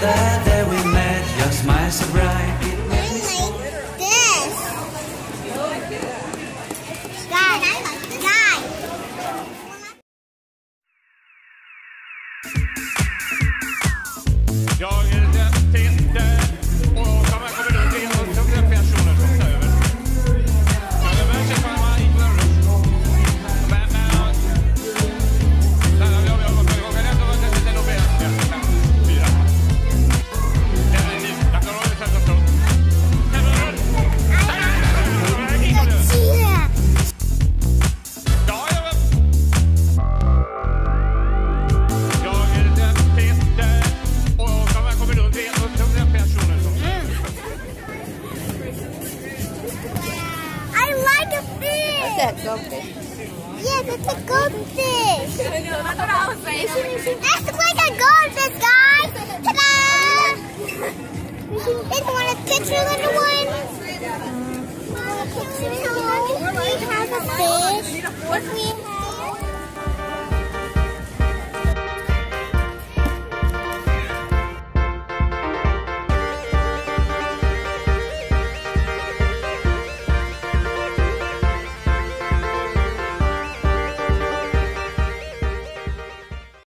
That that goldfish? Yeah, that's a goldfish. That's what I was saying. That's like a goldfish, guys. Ta-da! It's one a picture the one. We have a fish. We